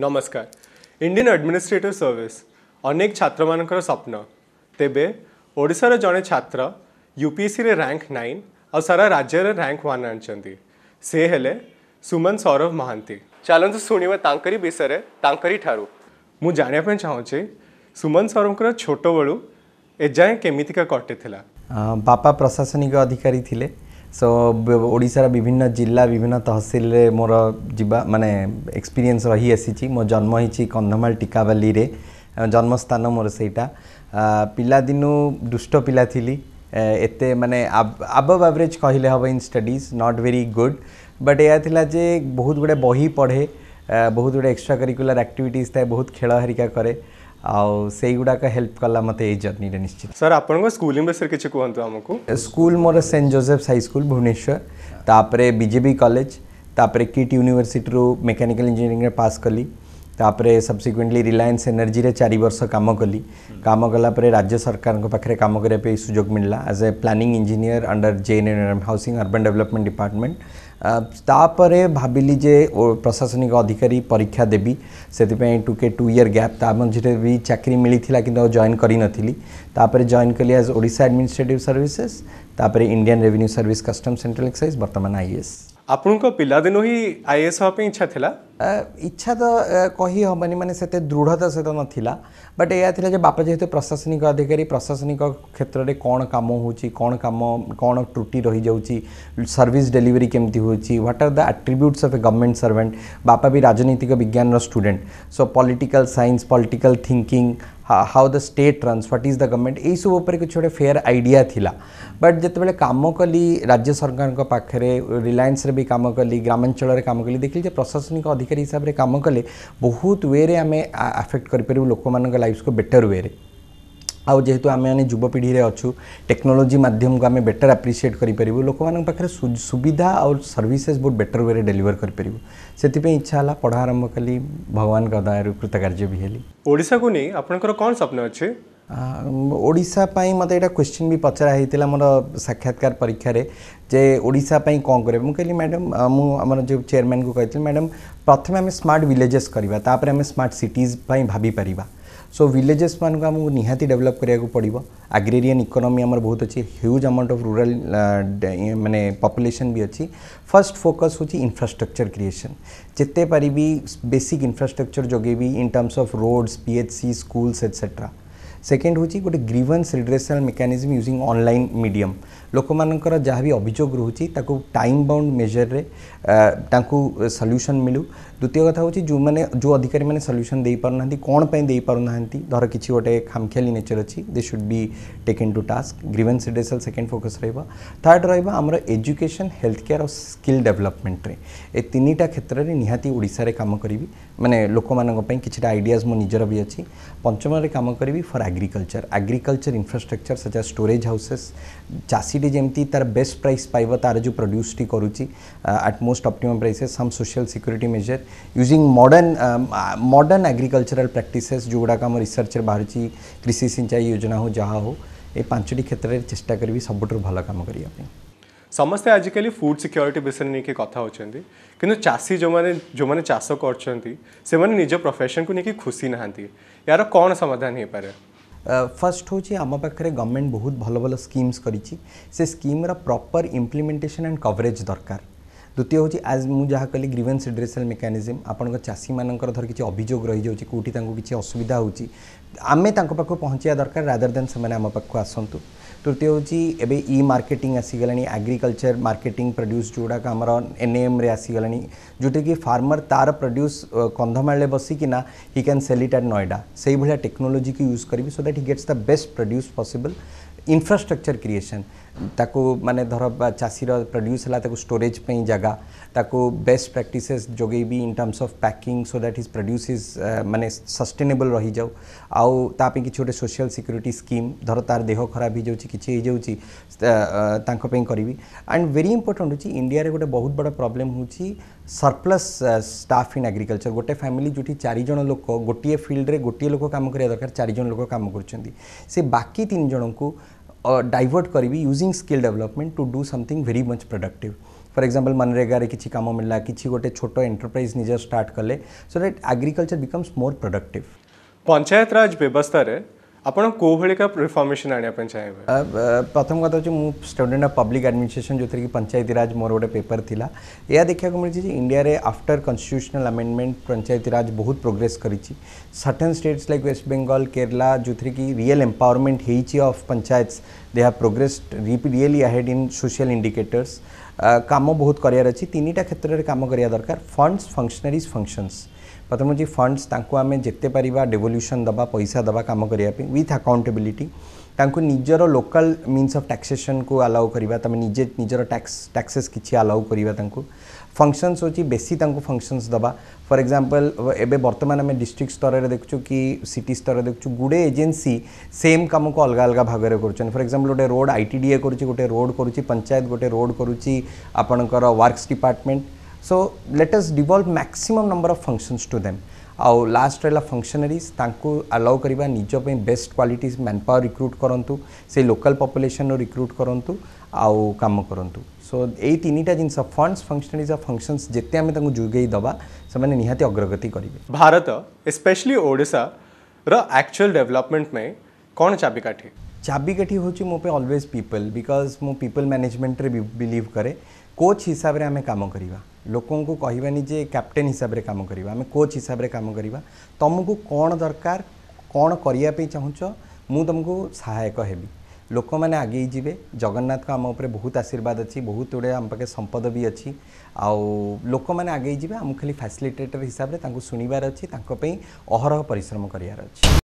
ନମସ୍କାର Indian administrative service ଅନେକ ଛାତ୍ରମାନଙ୍କର ସ୍ୱପ୍ନ ତେବେ ଓଡ଼ିଶାର ଜଣେ ଛାତ୍ର ୟୁପିଏସ୍ସିରେ ରାଙ୍କ ନାଇନ୍ ଆଉ ସାରା ରାଜ୍ୟରେ ରାଙ୍କ ୱାନ୍ ଆଣିଛନ୍ତି ସେ ହେଲେ ସୁମନ ସୌରଭ ମହାନ୍ତି ଚାଲନ୍ତୁ ଶୁଣିବା ତାଙ୍କରି ବିଷୟରେ ତାଙ୍କରି ଠାରୁ ମୁଁ ଜାଣିବା ପାଇଁ ଚାହୁଁଛି ସୁମନ ସୌରଭଙ୍କର ଛୋଟବେଳୁ ଏଯାଏଁ କେମିତିକା କଟିଥିଲା ବାପା ପ୍ରଶାସନିକ ଅଧିକାରୀ ଥିଲେ সো ওড়িশার বিভিন্ন জেলা বিভিন্ন তহসিলে মোর যা মানে এক্সপিরিয়েন্স রহি আসিছি মো জন্ম হয়েছি কন্ধমাল টিকাবালিরে জন্মস্থান মোর সেইটা পিলাদিনু দুষ্ট পিলা থিলি এতে মানে আবভ আভরেজ কহিলে হব in studies not very good but এয়া থিলা যে বহুত গুড়ে বহি পড়ে বহুত গুড়ে এক্সট্রা কারিকুলার আক্টিভিটিজ থাকে বহুত খেল হেরিকা করে ଆଉ ସେଇଗୁଡ଼ାକ ହେଲ୍ପ କଲା ମୋତେ ଏଇ ଜର୍ଣ୍ଣିରେ ନିଶ୍ଚିତ ସାର୍ ଆପଣଙ୍କ ସ୍କୁଲିଂ ବିଷୟରେ କିଛି କୁହନ୍ତୁ ଆମକୁ ସ୍କୁଲ ମୋର ସେଣ୍ଟ ଜୋସେଫ୍ସ ହାଇସ୍କୁଲ ଭୁବନେଶ୍ୱର ତାପରେ ବିଜେପି କଲେଜ ତାପରେ କିଟ୍ ୟୁନିଭର୍ସିଟିରୁ ମେକାନିକାଲ ଇଞ୍ଜିନିୟରିଂରେ ପାସ୍ କଲି ତାପରେ ସବସିକ୍ୱେଣ୍ଟଲି ରିଲାଏନ୍ସ ଏନର୍ଜିରେ ଚାରି ବର୍ଷ କାମ କଲି କାମ କଲା ପରେ ରାଜ୍ୟ ସରକାରଙ୍କ ପାଖରେ କାମ କରିବା ପାଇଁ ସୁଯୋଗ ମିଳିଲା as a planning engineer under J N housing urban development department तापर भाविली जे प्रशासनिक अधिकारी परीक्षा देवी से टू के टू इयर गैप मझे भी चाकरी मिली था कि जॉन करी तापर जॉन कली as Voda administrative services Indian revenue service custom central excise बर्तमान आईएस ଆପଣଙ୍କ ପିଲାଦିନୁ ହିଁ ଆଇ ଏସ୍ ହେବା ପାଇଁ ଇଚ୍ଛା ଥିଲା ଇଚ୍ଛା ତ କହି ହେବନି ମାନେ ସେତେ ଦୃଢ଼ତା ସହିତ ନଥିଲା ବଟ୍ ଏହା ଥିଲା ଯେ ବାପା ଯେହେତୁ ପ୍ରଶାସନିକ ଅଧିକାରୀ ପ୍ରଶାସନିକ କ୍ଷେତ୍ରରେ କ'ଣ କାମ ହେଉଛି କ'ଣ କାମ କ'ଣ ତ୍ରୁଟି ରହିଯାଉଛି ସର୍ଭିସ୍ ଡେଲିଭରି କେମିତି ହେଉଛି what are the attributes of a government servant ବାପା ବି ରାଜନୈତିକ ବିଜ୍ଞାନର student so political science political thinking how the state runs what is the government यही सब उपर कि गोटे फेयर आईडिया थिला बट जो कम कली राज्य सरकार के पाखे रिलायन्स भी कम कली ग्रामांचल काम कली देखिली प्रशासनिक अधिकारी हिसाब से कम कले बहुत वे आम आफेक्ट कर लोक लाइफ को बेटर वे ଆଉ ଯେହେତୁ ଆମେମାନେ ଯୁବପିଢ଼ିରେ ଅଛୁ ଟେକ୍ନୋଲୋଜି ମାଧ୍ୟମକୁ ଆମେ ବେଟର ଆପ୍ରିସିଏଟ୍ କରିପାରିବୁ ଲୋକମାନଙ୍କ ପାଖରେ ସୁବିଧା ଆଉ ସର୍ଭିସେସ୍ ବହୁତ ବେଟର ୱେରେ ଡେଲିଭର କରିପାରିବୁ ସେଥିପାଇଁ ଇଚ୍ଛା ହେଲା ପଢ଼ା ଆରମ୍ଭ କଲି ଭଗବାନଙ୍କ ଦୟାରୁ କୃତକାର୍ଯ୍ୟ ବି ହେଲି ଓଡ଼ିଶାକୁ ନେଇ ଆପଣଙ୍କର କ'ଣ ସ୍ୱପ୍ନ ଅଛି ଓଡ଼ିଶା मत ମୋତେ क्वेश्चन भी ବି ପଚରା ହେଇଥିଲା ମୋର ସାକ୍ଷାତକାର जे ओडापी कौन ପାଇଁ କ'ଣ କରିବା ମୁଁ କହିଲି ମ୍ୟାଡ଼ାମ୍ ମୁଁ ଆମର ଯେଉଁ ଚେୟାରମ୍ୟାନ୍କୁ କହିଥିଲି ମ୍ୟାଡ଼ାମ୍ ପ୍ରଥମେ ଆମେ ସ୍ମାର୍ଟ ଭିଲେଜେସ୍ କରିବା ତାପରେ ଆମେ सो विलेजेस मानक आमको निहाती डेभलप कराया पड़ो आग्रेरियन इकोनोमी आम बहुत अच्छे ह्यूज अमाउंट ऑफ रूरल मैंने पपुलेसन भी अच्छी फर्स्ट फोकस हूँ इनफ्रास्ट्रक्चर क्रिएशन जिते पारि basic infrastructure जोगेबी in terms of roads PHC schools etcetera second हूँ गोटे grievance redressal mechanism using online medium ଲୋକମାନଙ୍କର ଯାହା ବି ଅଭିଯୋଗ ରହୁଛି ତାକୁ ଟାଇମ୍ ବାଉଣ୍ଡ ମେଜରରେ ତାଙ୍କୁ ସଲ୍ୟୁସନ୍ ମିଳୁ ଦ୍ୱିତୀୟ କଥା ହେଉଛି ଯେଉଁମାନେ ଯେଉଁ ଅଧିକାରୀମାନେ ସଲ୍ୟୁସନ୍ ଦେଇପାରୁନାହାନ୍ତି କ'ଣ ପାଇଁ ଦେଇପାରୁନାହାନ୍ତି ଧର କିଛି ଗୋଟେ ଖାମଖିଆଲି ନେଚର୍ ଅଛି they should be take in to task grievance redressal second focus ରହିବ ଥାର୍ଡ଼ ରହିବ ଆମର ଏଜୁକେସନ୍ ହେଲ୍ଥ କେୟାର୍ ଆଉ ସ୍କିଲ୍ ଡେଭଲପମେଣ୍ଟରେ ଏ ତିନିଟା କ୍ଷେତ୍ରରେ ନିହାତି ଓଡ଼ିଶାରେ କାମ କରିବି ମାନେ ଲୋକମାନଙ୍କ ପାଇଁ କିଛିଟା ଆଇଡ଼ିଆଜ୍ ମୋ ନିଜର ବି ଅଛି ପଞ୍ଚମରେ କାମ କରିବି for agriculture agriculture infrastructure such storage houses ଚାଷୀ रे जमी तार बेस्ट प्राइस पाइव तार जो प्रड्यूस टी कर at most optimum prices some social security measure using modern modern agricultural practices जो गुड़ाक आम रिसर्च बाहर कृषि सिंचाई योजना हो जहा हो ये पांचटी क्षेत्र में चेस्टा करी सब भल कम करने समस्ते आजिकल फुड सिक्योरीटी विषय में नहीं कथ होती कि चाषी जो मैंने जो माने चाष कर प्रफेसन को लेकिन खुशी ना यार कौन समाधान हो पाए फर्स्ट हूँ आम पाखे गवर्नमेंट बहुत भल भल स्कीम्स कर स्कीम्र प्रपर इम्प्लीमेंटेसन एंड कवरेज दरकार দ্বিতীয় হচ্ছে আজ মু যা কলি গ্রিভেন্স রিড্রেসাল মেকানিজম আপনার চাষী মানকর ধর কিছু অভিযোগ রয়েছে কোটি তাঁর কিছু অসুবিধা হচ্ছে আমি তাঁর পাখ পৌঁছাইয়া দরকার রাদার দেন সে আম পাখ আসন্তু तृतीय हूँ एवं इ मार्केटिंग आसीगला आग्रिकलचर मार्केटिंग प्रड्यूस जोड़ाक आम एन एम आसीगला जोटा कि फार्मर तार प्रड्यूस कंधमाल बसिकिना हि क्या सेल इट आट नोएडा से ही भाया टेक्नोलोजी की यूज करी so that he gets the best produce possible infrastructure creation ତାକୁ ମାନେ ଧର ଚାଷୀର ପ୍ରଡ୍ୟୁସ୍ ହେଲା ତାକୁ ଷ୍ଟୋରେଜ୍ ପାଇଁ ଜାଗା ତାକୁ best practices ଯୋଗେଇବି in terms of packing so that his produce is ମାନେ ସଷ୍ଟେନେବଲ୍ ରହିଯାଉ ଆଉ ତା ପାଇଁ କିଛି ଗୋଟେ ସୋସିଆଲ୍ ସିକ୍ୟୁରିଟି ସ୍କିମ୍ ଧର ତାର ଦେହ ଖରାପ ହେଇଯାଉଛି କିଛି ହେଇଯାଉଛି ତାଙ୍କ ପାଇଁ କରିବି ଆଣ୍ଡ ଭେରି ଇମ୍ପୋର୍ଟାଣ୍ଟ ହେଉଛି ଇଣ୍ଡିଆରେ ଗୋଟେ ବହୁତ ବଡ଼ ପ୍ରୋବ୍ଲେମ୍ ହେଉଛି ସରପ୍ଲସ୍ ଷ୍ଟାଫ୍ ଇନ୍ ଆଗ୍ରିକଲଚର ଗୋଟେ ଫ୍ୟାମିଲି ଯେଉଁଠି ଚାରିଜଣ ଲୋକ ଗୋଟିଏ ଫିଲ୍ଡରେ ଗୋଟିଏ ଲୋକ କାମ କରିବା ଦରକାର ଚାରିଜଣ ଲୋକ କାମ କରୁଛନ୍ତି ସେ ବାକି ତିନି ଜଣଙ୍କୁ uh, करी using skill development to do something very much productive for example मनरेगार किसी कम मिलला किसी गोटे छोट एंटरप्राइज निज स्टार्ट कले so that agriculture becomes more productive panchayat raj व्यवस्था ଆପଣ କୋଉ ଭଳିକା ରିଫର୍ମେସନ୍ ଆଣିବା ପାଇଁ ଚାହିଁବେ ପ୍ରଥମ କଥା ହେଉଛି ମୁଁ ଷ୍ଟୁଡେଣ୍ଟ ଅଫ୍ ପବ୍ଲିକ୍ ଆଡମିନିଷ୍ଟ୍ରେସନ୍ ଯେଉଁଥିରେ କି ପଞ୍ଚାୟତିରାଜ ମୋର ଗୋଟେ ପେପର୍ ଥିଲା ଏହା ଦେଖିବାକୁ ମିଳିଛି ଯେ ଇଣ୍ଡିଆରେ ଆଫ୍ଟର କନଷ୍ଟିଟ୍ୟୁସନାଲ୍ ଆମେଣ୍ଡମେଣ୍ଟ ପଞ୍ଚାୟତିରାଜ ବହୁତ ପ୍ରୋଗ୍ରେସ୍ କରିଛି certain states like West Bengal Kerala ଯେଉଁଥିରେ କି ରିଏଲ୍ ଏମ୍ପାୱାରମେଣ୍ଟ ହେଇଛି of panchayats they have progress really ahead in social indicators କାମ ବହୁତ କରିବାର ଅଛି ତିନିଟା କ୍ଷେତ୍ରରେ କାମ କରିବା ଦରକାର ଫଣ୍ଡସ୍ ଫଙ୍କସନାରିଜ୍ ଫଙ୍କସନ୍ସ ପଦ୍ମଜୀ ଫଣ୍ଡସ୍ ତାଙ୍କୁ ଆମେ ଯେତେ ପାରିବା ଡେଭଲ୍ୟୁସନ୍ ଦେବା ପଇସା ଦେବା କାମ କରିବା ପାଇଁ ୱିଥ୍ ଆକାଉଣ୍ଟେବିଲିଟି ତାଙ୍କୁ ନିଜର ଲୋକାଲ୍ ମିନ୍ସ ଅଫ୍ ଟ୍ୟାକ୍ସେସନ୍କୁ ଆଲାଉ କରିବା ତମେ ନିଜେ ନିଜର ଟ୍ୟାକ୍ସ ଟ୍ୟାକ୍ସେସ୍ କିଛି ଆଲାଉ କରିବା ତାଙ୍କୁ ଫଙ୍କସନ୍ସ ହେଉଛି ବେଶୀ ତାଙ୍କୁ ଫଙ୍କସନ୍ସ ଦେବା ଫର୍ ଏକ୍ଜାମ୍ପଲ୍ ଏବେ ବର୍ତ୍ତମାନ ଆମେ ଡିଷ୍ଟ୍ରିକ୍ଟ ସ୍ତରରେ ଦେଖୁଛୁ କି ସିଟି ସ୍ତରରେ ଦେଖୁଛୁ ଗୁଡ଼େ ଏଜେନ୍ସି ସେମ୍ କାମକୁ ଅଲଗା ଅଲଗା ଭାଗରେ କରୁଛନ୍ତି ଫର୍ ଏକ୍ଜାମ୍ପଲ୍ ଗୋଟେ road I T D A କରୁଛି ଗୋଟେ ରୋଡ଼ କରୁଛି ପଞ୍ଚାୟତ ଗୋଟେ ରୋଡ଼ କରୁଛି ଆପଣଙ୍କର works department so let us devolve maximum number of functions to them आउ लास्ट रहा फंक्शनरीज अलाउ करवा निजप best quality man power recruit करूँ से लोकाल पपुलेसन रिक्रुट करूँ आउ कम करूँ सो यही तीन टा जिन फंड फंक्शनरीज और फंक्शंस जिते आम जोगे दबा से निहाती अग्रगति करेंगे भारत एस्पेशली ओडा रचुआल डेभलपमेंट में कौन चबिकाठी चबिकाठी हूँ मोप अलवेज पीपल बिकज मु पीपल मैनेजमेंट रे बिलीव कै कोच हिसाब से आम काम करवा ଲୋକଙ୍କୁ କହିବାନି ଯେ କ୍ୟାପ୍ଟେନ୍ ହିସାବରେ କାମ କରିବା ଆମେ କୋଚ୍ ହିସାବରେ କାମ କରିବା ତୁମକୁ କ'ଣ ଦରକାର କ'ଣ କରିବା ପାଇଁ ଚାହୁଁଛ ମୁଁ ତୁମକୁ ସହାୟକ ହେବି ଲୋକମାନେ ଆଗେଇ ଯିବେ ଜଗନ୍ନାଥଙ୍କ ଆମ ଉପରେ ବହୁତ ଆଶୀର୍ବାଦ ଅଛି ବହୁତ ଗୁଡ଼ିଏ ଆମ ପାଖେ ସମ୍ପଦ ବି ଅଛି ଆଉ ଲୋକମାନେ ଆଗେଇ ଯିବେ ଆମକୁ ଖାଲି ଫ୍ୟାସିଲିଟେଟର୍ ହିସାବରେ ତାଙ୍କୁ ଶୁଣିବାର ଅଛି ତାଙ୍କ ପାଇଁ ଅହରହ ପରିଶ୍ରମ କରିବାର ଅଛି